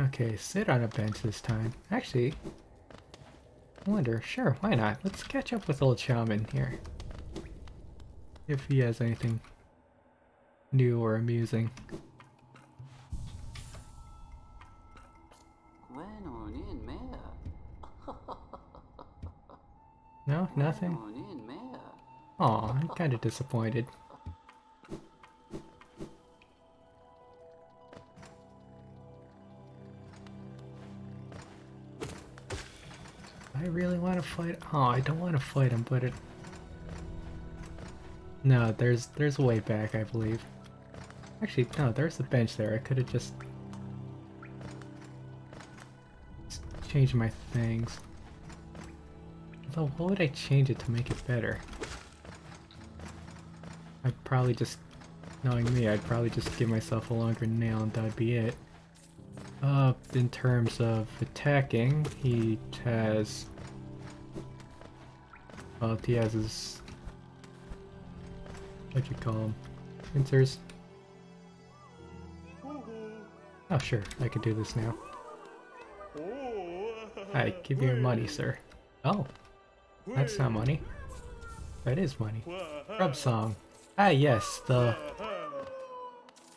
Okay, sit on a bench this time. Actually, I wonder, sure, why not? Let's catch up with old shaman here. If he has anything new or amusing. No, nothing? Aw, I'm kinda disappointed. Fight. Oh, I don't want to fight him, but it. No, there's there's a way back, I believe. Actually, no, there's a bench there. I could have just changed my things. Although, what would I change it to make it better? I'd probably just, knowing me, I'd probably just give myself a longer nail and that'd be it. Uh, in terms of attacking, he has... Has his... What'd you call them? Pincers? Oh sure, I could do this now. I give you your money, sir. Oh, that's not money. That is money. Grubsong. Ah yes, the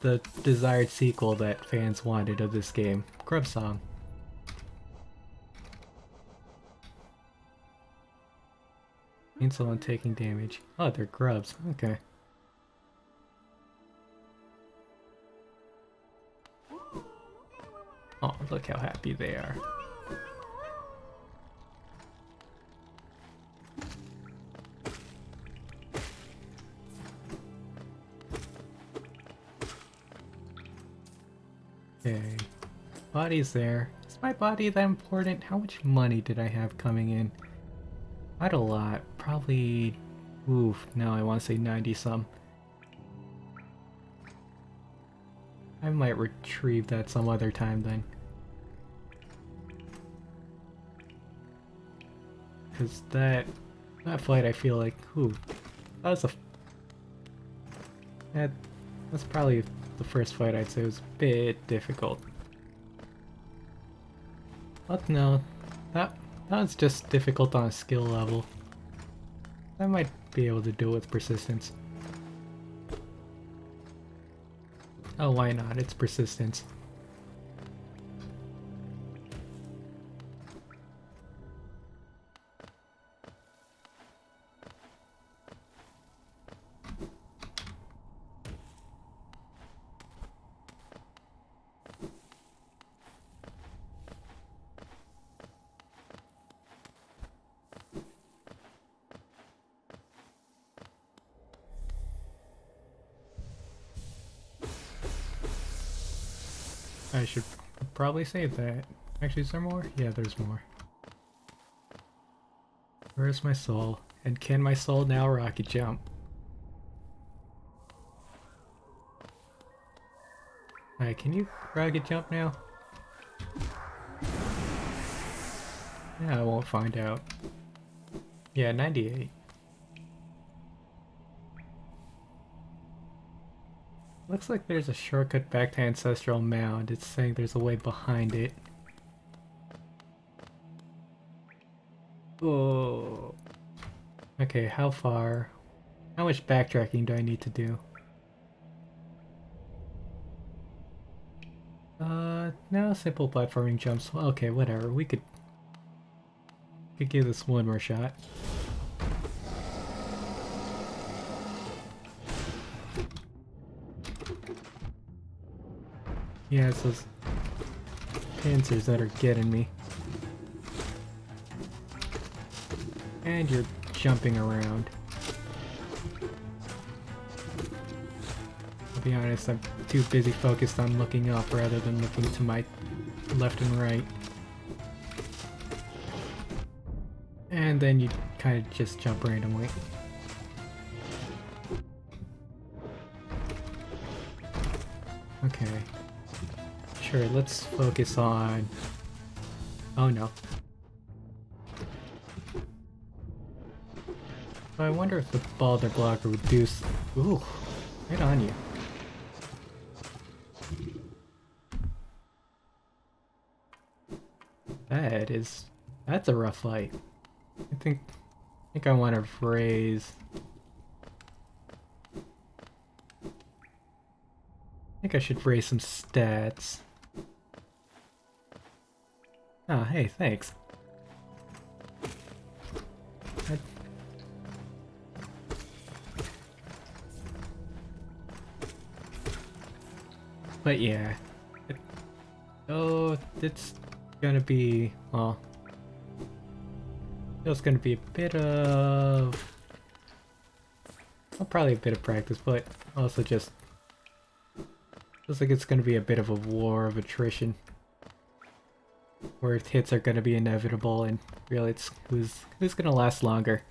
the desired sequel that fans wanted of this game. Grubsong. Insolent taking damage. Oh, they're grubs. Okay. Oh, look how happy they are. Okay. Body's there. Is my body that important? How much money did I have coming in? Quite a lot. Probably... Oof, no, I want to say 90 some. I might retrieve that some other time then. Because that... That fight I feel like... Ooh. That was a... That... That's probably the first fight I'd say was a bit difficult. But no, that, that was just difficult on a skill level. I might be able to do it with persistence. Oh, why not? It's persistence. I should probably save that. Actually, is there more? Yeah, there's more. Where's my soul? And can my soul now rocket jump? Alright, can you rocket jump now? Yeah, I won't find out. Yeah, 98. Looks like there's a shortcut back to Ancestral Mound. It's saying there's a way behind it. Oh. Okay, how far? How much backtracking do I need to do? Uh, no, simple platforming jumps. Okay, whatever. We could... Could give this one more shot. Yeah, it's those pincers that are getting me. And you're jumping around. I'll be honest, I'm too busy focused on looking up rather than looking to my left and right. And then you kind of just jump randomly. Sure, let's focus on... Oh no. I wonder if the boulder block will reduce... Ooh, right on you. That is... That's a rough fight. I think... I think I want to raise... I think I should raise some stats. Ah, hey, thanks. But yeah. It... Oh, it's gonna be, well... It's gonna be a bit of... Well, probably a bit of practice, but also just... Looks like it's gonna be a bit of a war of attrition where hits are gonna be inevitable and really it's who's who's gonna last longer.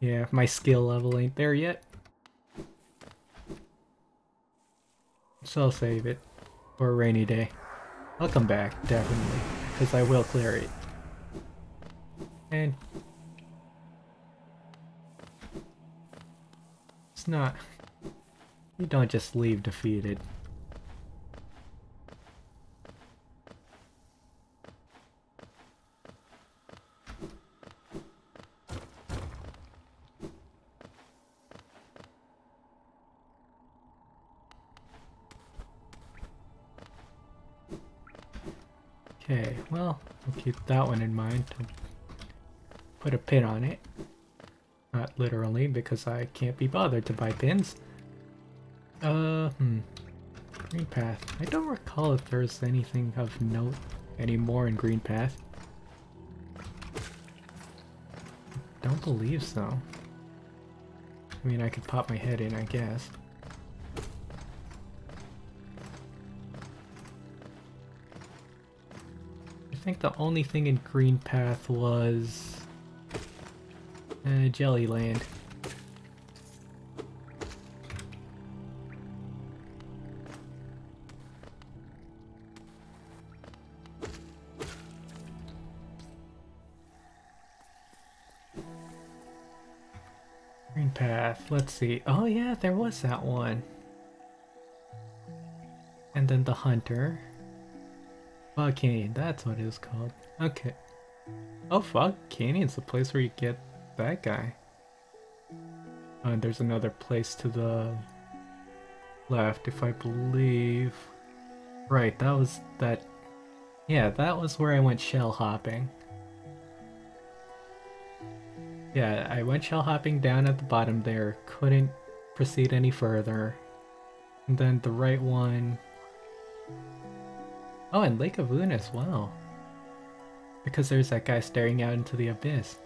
Yeah, my skill level ain't there yet. So I'll save it for a rainy day. I'll come back, definitely, because I will clear it. And it's not you don't just leave defeated. Okay, well, I'll keep that one in mind. To put a pin on it. Not literally, because I can't be bothered to buy pins. Uh, hmm. Greenpath. I don't recall if there's anything of note anymore in Greenpath. Don't believe so. I mean, I could pop my head in, I guess. I think the only thing in Greenpath was... Uh, Jellyland. Let's see. Oh yeah, there was that one. And then the hunter. Fog Canyon, that's what it was called. Okay. Oh, Fog Canyon's the place where you get that guy. Oh, and there's another place to the left, if I believe. Right, that was that. Yeah, that was where I went shell hopping. Yeah, I went shell hopping down at the bottom there, couldn't proceed any further. And then the right one... Oh, and Lake of Unn as well. Because there's that guy staring out into the abyss.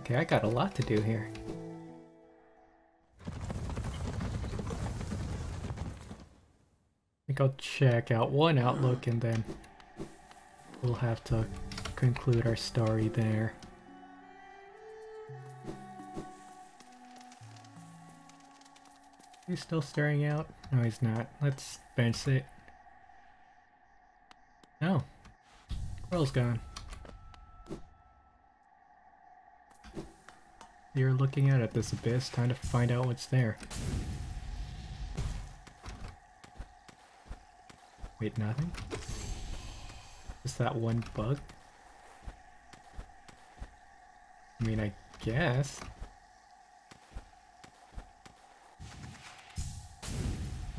Okay, I got a lot to do here. I think I'll check out one outlook and then we'll have to conclude our story there. He's still staring out? No, he's not. Let's bench it. No. Quill's gone. You're looking out at this abyss, trying to find out what's there. Wait, nothing? Is that one bug? I mean, I guess.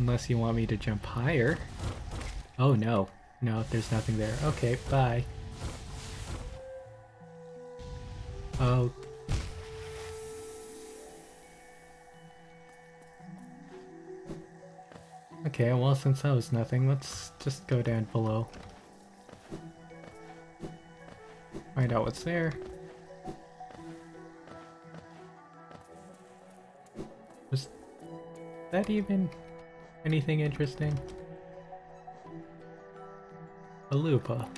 Unless you want me to jump higher. Oh no. No, there's nothing there. Okay, bye. Oh. Okay, well since that was nothing, let's just go down below. Find out what's there. Was that even Anything interesting? A lupa.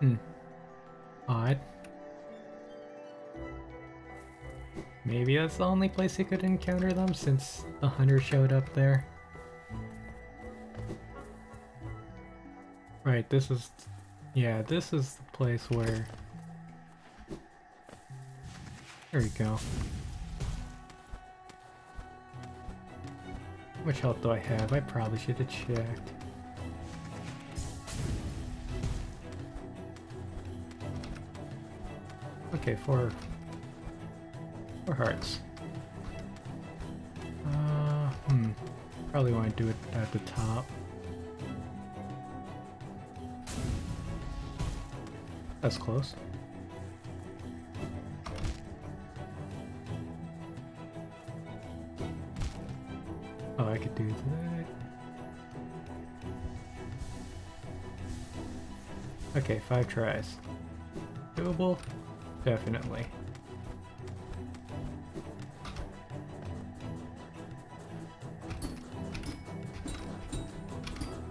Hmm. Odd. Maybe that's the only place he could encounter them since the hunter showed up there. Right, this is... Yeah, this is the place where There we go. How much health do I have? I probably should have checked. Okay, four, four hearts. Uh, hmm. Probably want to do it at the top. That's close. Oh, I could do that. Okay, five tries. Doable? Definitely.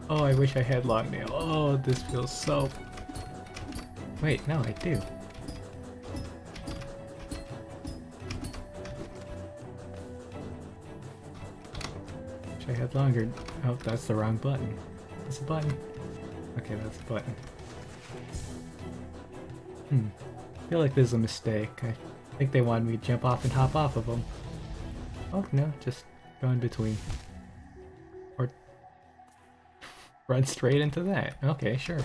Oh, I wish I had long nail. Oh, this feels so... Wait, no, I do. Had longer. Oh, that's the wrong button. That's a button. Okay, that's a button. Hmm. I feel like this is a mistake. I think they wanted me to jump off and hop off of them. Oh, no, just go in between. Or run straight into that. Okay, sure.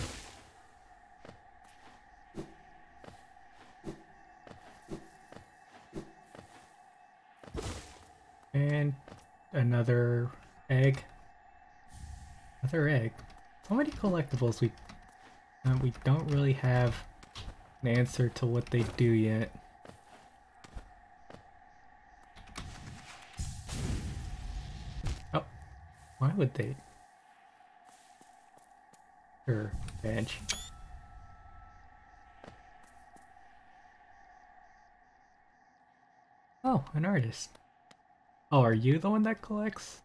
And another egg. Another egg. How many collectibles we uh, we don't really have an answer to what they do yet. Oh, why would they? Sure, bench. Oh, an artist. Oh, are you the one that collects?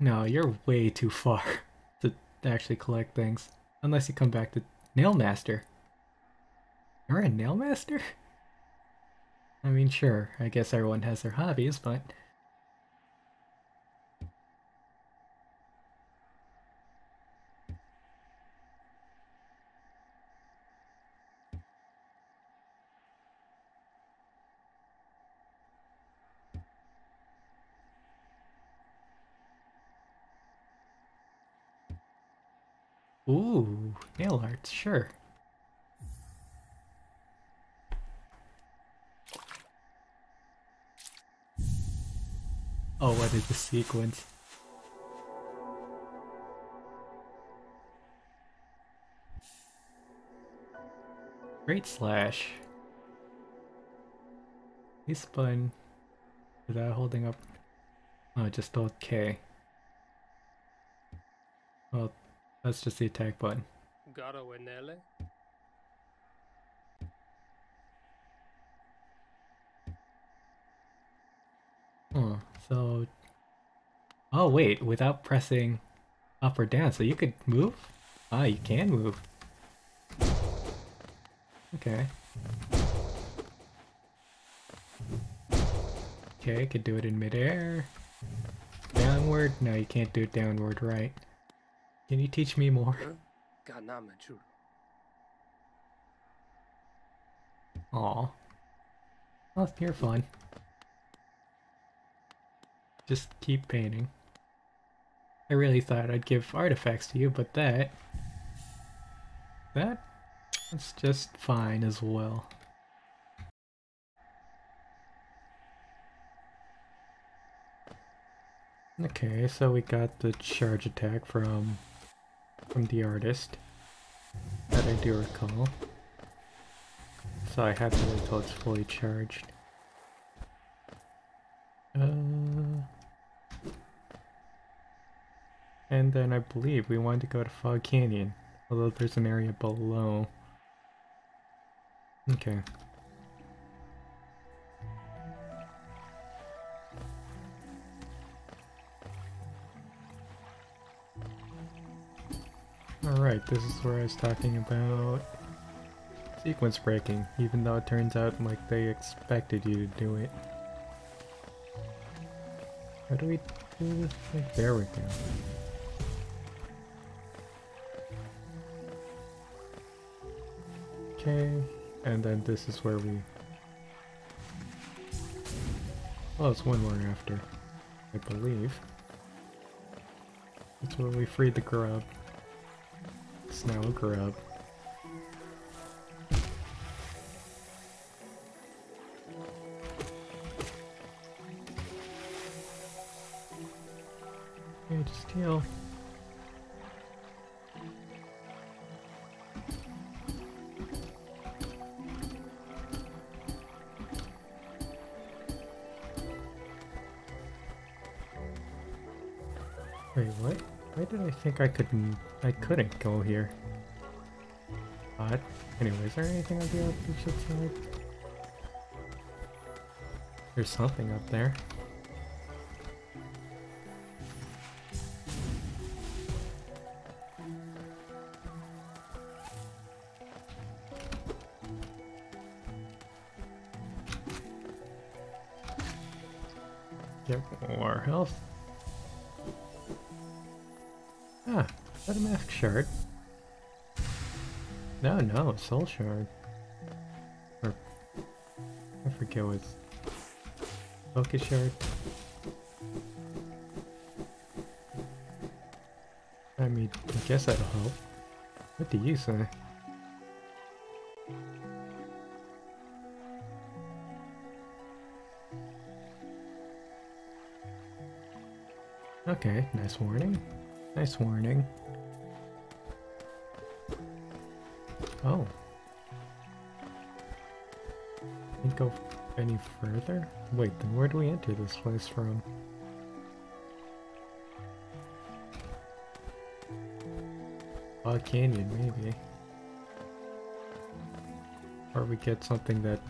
No, you're way too far to actually collect things. Unless you come back to Nail Master. You're a Nail Master? I mean, sure, I guess everyone has their hobbies, but... Ooh, nail art, sure. Oh, what is the sequence? Great slash. He spun without holding up. Oh, just okay. Well, that's just the attack button. Garo enele? Oh, so... Oh wait, without pressing up or down, so you could move? Ah, you can move. Okay. Okay, I could do it in midair. Downward? No, you can't do it downward, right? Can you teach me more? Aw. Well, you're fun. Just keep painting. I really thought I'd give artifacts to you, but that... That... That's just fine as well. Okay, so we got the charge attack from from the artist that I do recall. So I have to wait until it's fully charged. Uh, and then I believe we wanted to go to Fog Canyon, although there's an area below. Okay. Alright, this is where I was talking about sequence breaking, even though it turns out like they expected you to do it. How do we do this? Like, there we go. Okay, and then this is where we... Oh, it's one more after, I believe. That's where we freed the grub. It's now a grub. Okay, just heal. Wait, what? Why did I think I couldn't? I couldn't go here. But, Anyway, is there anything on the opposite side? There's something up there. Get more health. Ah, is that a mask shard? No, no, soul shard. Or I forget what's focus shard. I mean, I guess that'll help. What do you say? Okay, nice warning. Nice warning. Oh. Can't go any further? Wait, then where do we enter this place from? Fog Canyon, maybe. Or we get something that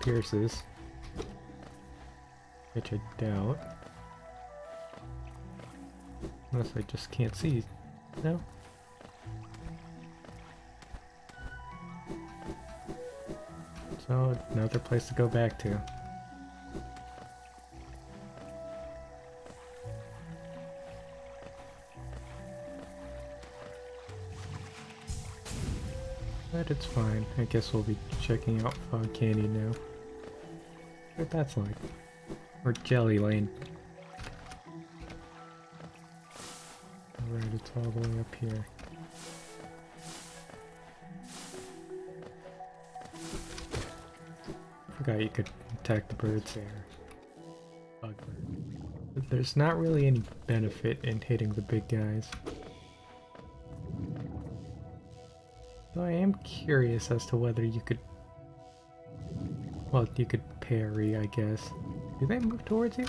pierces. Which I doubt. Unless I just can't see. No? So, another place to go back to. But it's fine. I guess we'll be checking out Fog Canyon now. What that's like. Or Jelly Lane. Alright, it's all the way up here. Forgot you could attack the birds there. Bug bird. But there's not really any benefit in hitting the big guys. So I am curious as to whether you could... Well, you could parry, I guess. Do they move towards you?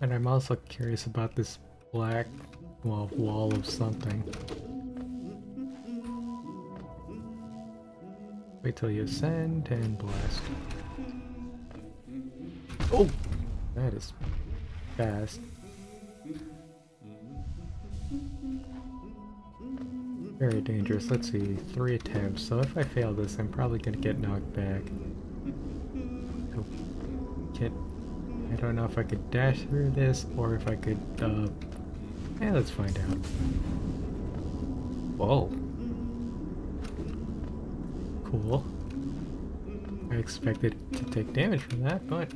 And I'm also curious about this black, well, wall of something. Wait till you ascend and blast. Oh! That is fast. Very dangerous. Let's see, three attempts. So if I fail this, I'm probably gonna get knocked back. Can't I don't know if I could dash through this or if I could, uh, yeah, let's find out. Whoa. Cool. I expected to take damage from that, but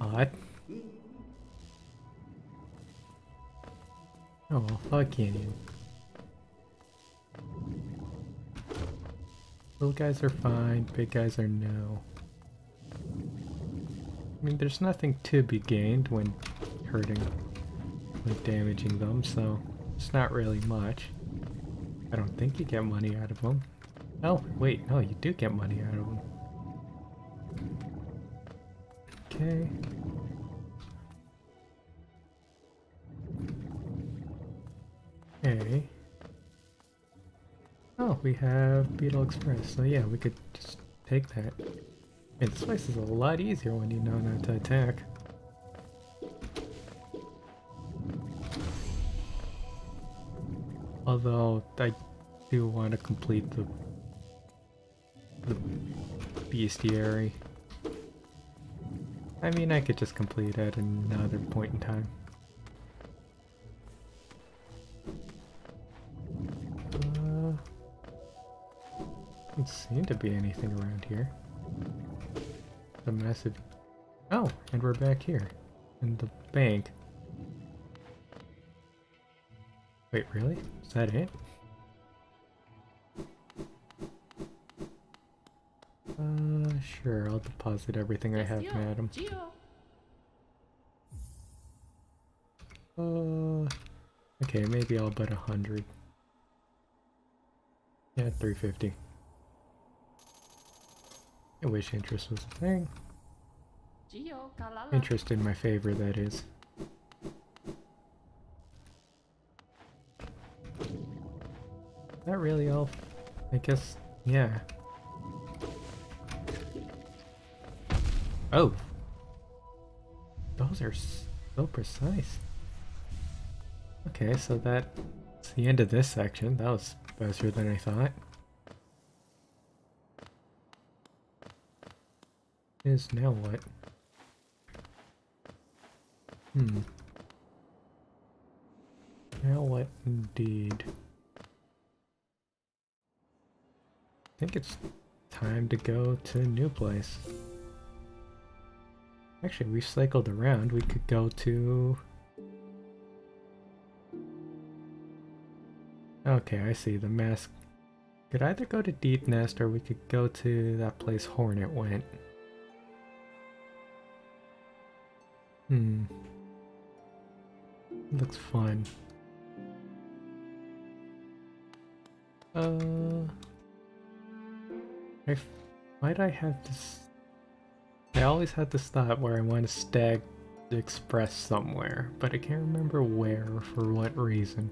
odd. Oh well, fuck canyon. Little guys are fine, big guys are no. I mean, there's nothing to be gained when hurting, when damaging them, so it's not really much. I don't think you get money out of them. Oh, wait, no, you do get money out of them. Okay. Okay. Oh, we have Beetle Express, so yeah, we could just take that. And this place is a lot easier when you know not to attack. Although, I do want to complete the, the bestiary. I mean, I could just complete at another point in time. Uh, doesn't seem to be anything around here. The massive... Oh, and we're back here. In the bank. Wait, really? Is that it? I'll deposit everything I have, madam. Uh, okay, maybe I'll bet a hundred. Yeah, 350. I wish interest was a thing. Interest in my favor, that is. That really all? I guess, yeah. Oh! Those are so precise. Okay, so that's the end of this section. That was faster than I thought. Is now what? Hmm. Now what indeed? I think it's time to go to a new place. Actually, we cycled around. We could go to... Okay, I see. The mask could either go to Deepnest or we could go to that place Hornet went. Hmm. Looks fun. Uh, I might I have this? I always had this thought where I want to stag the express somewhere, but I can't remember where or for what reason.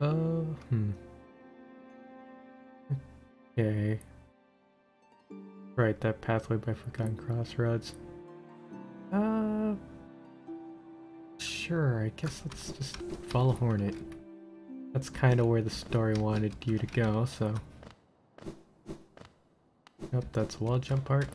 Uh, hmm. Okay. Right, that pathway by Forgotten Crossroads. Uh, sure, I guess let's just follow Hornet. That's kind of where the story wanted you to go, so... Yep, that's wall jump part.